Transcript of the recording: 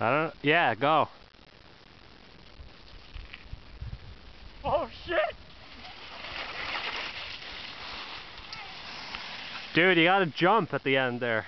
I don't. Yeah, go. Oh shit! Dude, you gotta jump at the end there.